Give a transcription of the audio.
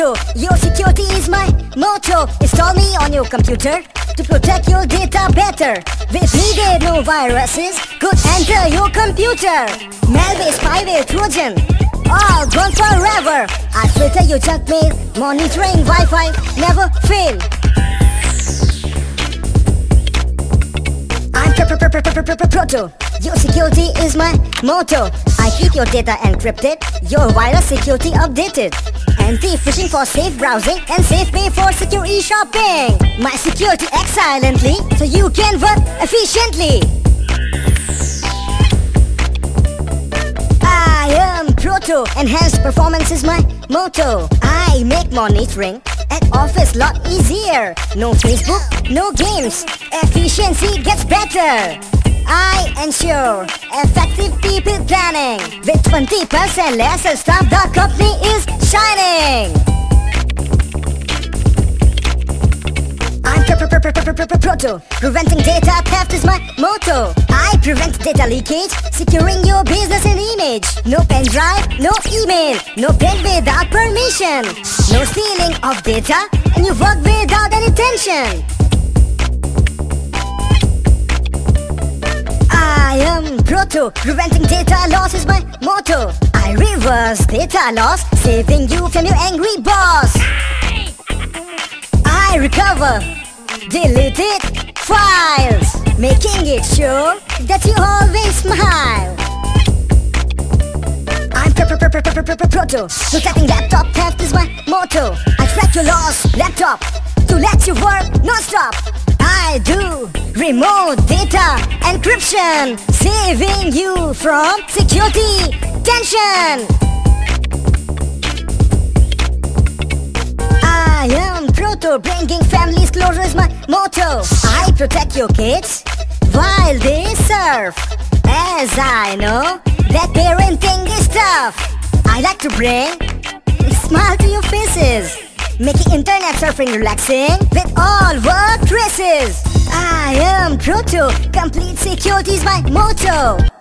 Proto. Your security is my motto. Install me on your computer to protect your data better. With needed no viruses could enter your computer. Malware, spyware, Trojan, all gone forever. I filter your junk mail, monitoring Wi-Fi never fail. I'm pr- pr- pr- pr- pr- pr- Proto. Your security is my motto. I keep your data encrypted, your virus security updated. Anti-phishing for safe browsing and safe pay for secure e-shopping. My security acts silently so you can work efficiently. I am Proto. Enhanced performance is my motto. I make monitoring at office lot easier. No Facebook, no games. Efficiency gets better. I ensure effective people planning. With 20% lesser staff, the company I'm pr- pr- pr- pr- pr- pr- Proto. Preventing data theft is my motto. I prevent data leakage, securing your business and image. No pen drive, no email, no pen without permission. No stealing of data, and you work without any tension. I am Proto. Preventing data loss is my data saving you from your angry boss. I recover deleted files, making it sure that you always smile. I'm pr- pr- pr- pr- pr- pr- Proto. Protecting laptop theft is my motto. I track your lost laptop to let you work non-stop. I do remote data encryption, saving you from security tension. Am bringing families closer is my motto. I protect your kids while they surf. As I know that parenting is tough, I like to bring a smile to your faces, making internet surfing relaxing with all work traces. I am Proto, complete security is my motto.